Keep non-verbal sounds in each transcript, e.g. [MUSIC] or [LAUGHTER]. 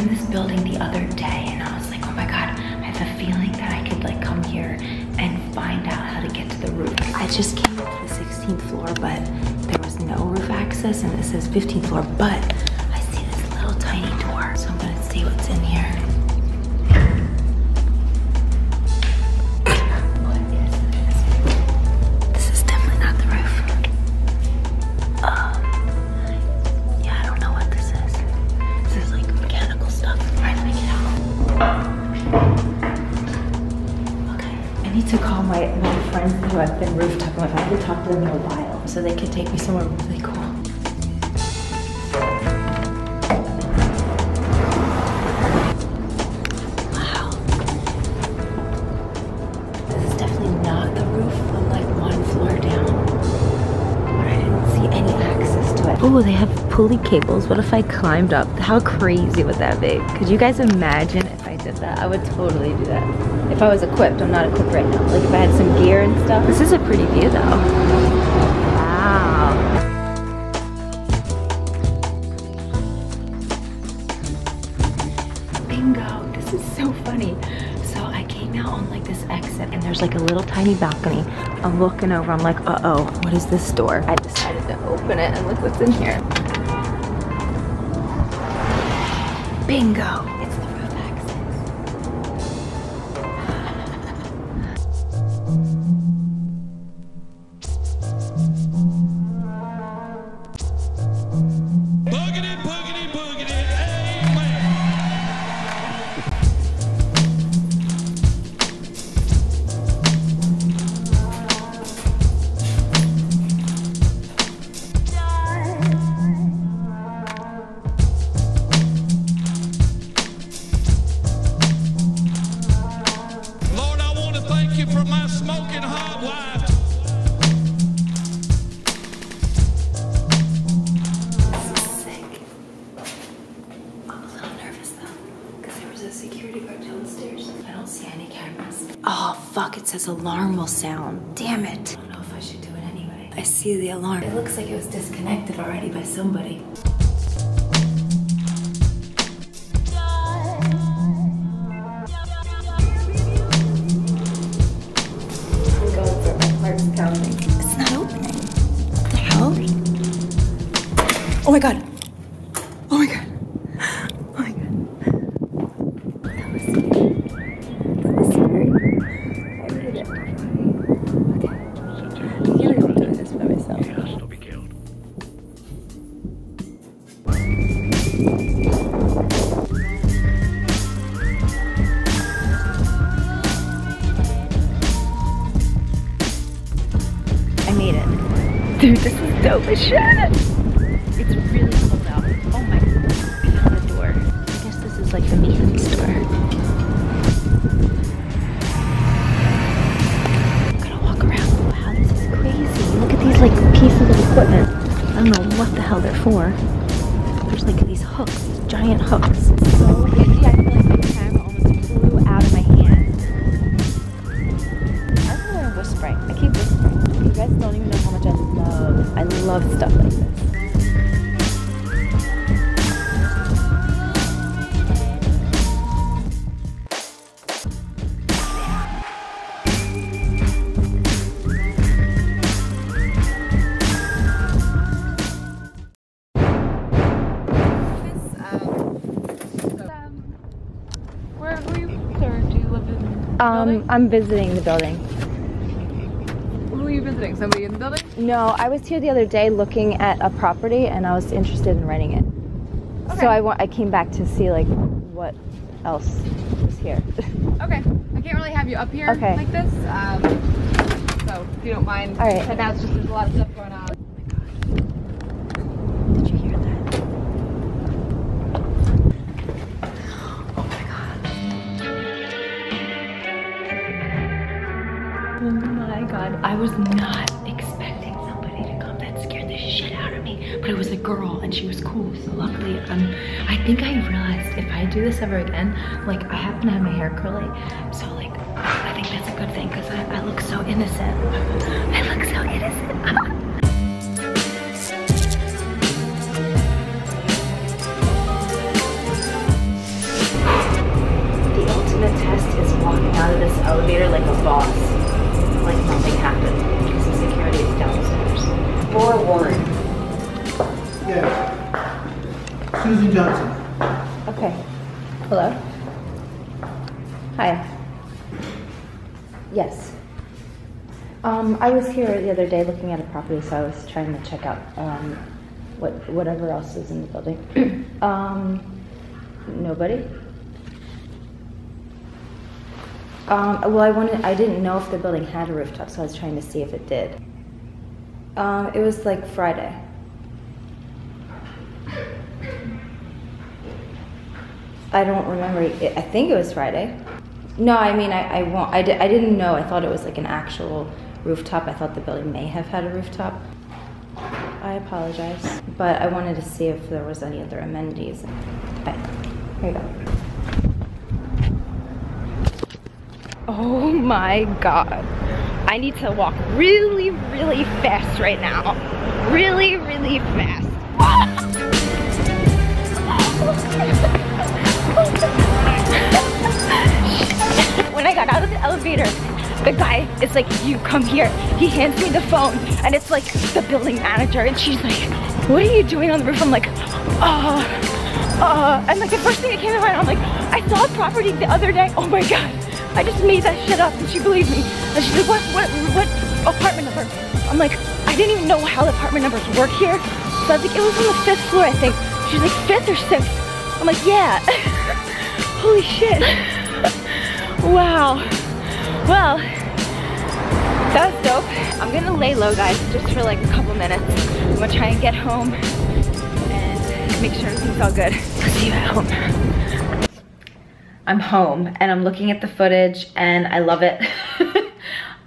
in this building the other day and I was like, oh my God, I have a feeling that I could like come here and find out how to get to the roof. I just came to the 16th floor, but there was no roof access and it says 15th floor, but need to call my, my friends who I've been rooftopping with. I haven't talked to them in a while, so they could take me somewhere really cool. Wow. This is definitely not the roof. Like one floor down. But I didn't see any access to it. Oh, they have pulley cables. What if I climbed up? How crazy would that be? Could you guys imagine if I did that? I would totally do that. If I was equipped, I'm not equipped right now. Like if I had some gear and stuff. This is a pretty view though. Wow. Bingo. This is so funny. So I came out on like this exit and there's like a little tiny balcony. I'm looking over, I'm like, uh-oh, what is this door? I decided to open it and look what's in here. Bingo. Cameras. Oh fuck, it says alarm will sound. Damn it. I don't know if I should do it anyway. I see the alarm. It looks like it was disconnected already by somebody. I'm going for it. My heart's pounding. It's not opening. What the hell? Oh my god. Dope as shit. It's really cold out. Oh my god. The door. I guess this is like the maintenance store. I'm gonna walk around. Wow, this is crazy. Look at these like pieces of equipment. I don't know what the hell they're for. There's like these hooks, these giant hooks. Oh, so love. Stuff like this. Where who you or do you live in? Um. I'm visiting the building. Who are you visiting? Somebody in the building? No, I was here the other day looking at a property and I was interested in renting it. Okay. So I, wa- I came back to see like what else was here. [LAUGHS] Okay. I can't really have you up here Okay. like this. Um, so if you don't mind. All right. And now it's just there's a lot of stuff going on. I was not expecting somebody to come. That scared the shit out of me. But it was a girl and she was cool. So luckily, um, I think I realized if I do this ever again, like I happen to have my hair curly. So like, I think that's a good thing because I, I look so innocent. I look so innocent. the ultimate test is walking out of this elevator like a boss, like nothing happened. Susan Johnson. Okay. Hello? Hi. Yes. Um, I was here the other day looking at a property, so I was trying to check out um, what whatever else is in the building. [CLEARS THROAT] um, nobody. Um, well, I wanted. I didn't know if the building had a rooftop, so I was trying to see if it did. Um, it was like Friday. I don't remember. I think it was Friday. No, I mean, I, I won't. I, di- I didn't know. I thought it was like an actual rooftop. I thought the building may have had a rooftop. I apologize, but I wanted to see if there was any other amenities. Okay, here you go. Oh my god. I need to walk really, really fast right now. Really, really fast. [LAUGHS] when I got out of the elevator, the guy is like, you come here. He hands me the phone and it's like the building manager and she's like, what are you doing on the roof? I'm like, uh, uh, and like the first thing that came to mind, I'm like, I saw a property the other day. Oh my God. I just made that shit up and she believed me. And she's like, what, what, what apartment number? I'm like, I didn't even know how the apartment numbers work here. So I was like, it was on the fifth floor, I think. She's like, fifth or sixth? I'm like, yeah. [LAUGHS] Holy shit. [LAUGHS] wow. Well, that was dope. I'm gonna lay low, guys, just for like a couple minutes. I'm gonna try and get home and make sure everything's all good. See you at home. I'm home and I'm looking at the footage and I love it. [LAUGHS]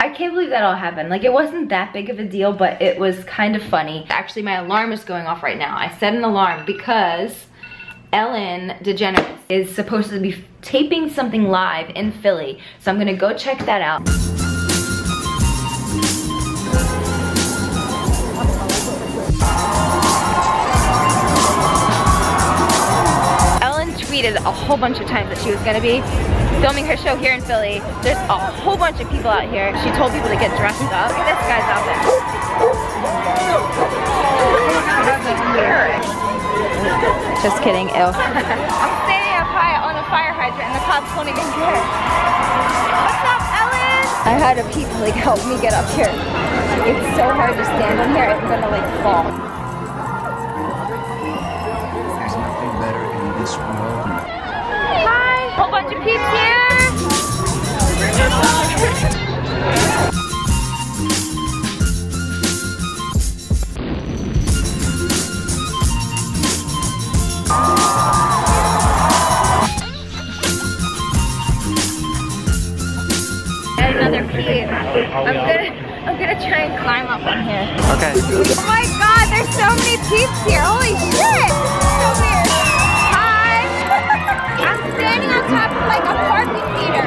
I can't believe that all happened. Like it wasn't that big of a deal, but it was kind of funny. Actually, my alarm is going off right now. I set an alarm because Ellen DeGeneres is supposed to be taping something live in Philly. So I'm gonna go check that out. Ellen tweeted a whole bunch of times that she was gonna be filming her show here in Philly. There's a whole bunch of people out here. She told people to get dressed up. Look at this guy's outfit. Just kidding, ew. I'm standing up high on a fire hydrant and the cops won't even care. What's up, Ellen? I had a people like help me get up here. It's so hard to stand in here, I'm gonna like fall. There's nothing better in this world. Hi! I'm gonna, I'm gonna try and climb up on here. Okay. Oh my god, there's so many peeps here. Holy shit! So weird. Hi! [LAUGHS] I'm standing on top of like a parking meter.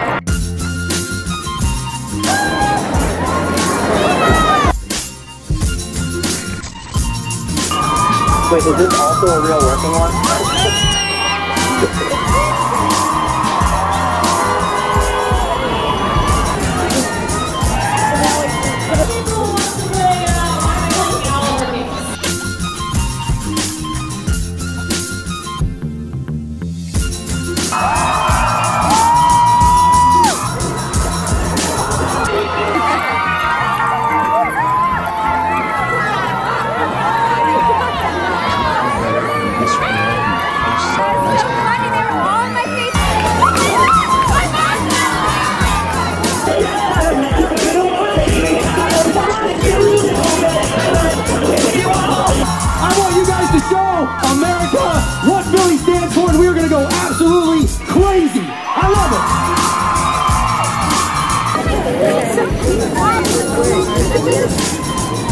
Wait, is this also a real working one?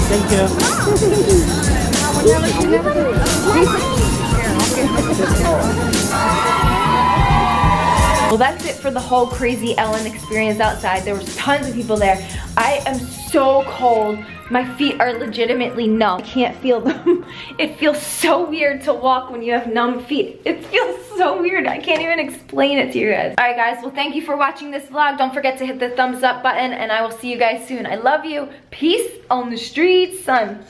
Thank you. Well, that's it for the whole crazy Ellen experience outside. There was tons of people there. I am so cold. My feet are legitimately numb. I can't feel them. [LAUGHS] It feels so weird to walk when you have numb feet. It feels so weird. I can't even explain it to you guys. All right, guys. Well, thank you for watching this vlog. Don't forget to hit the thumbs up button, and I will see you guys soon. I love you. Peace on the streets, son.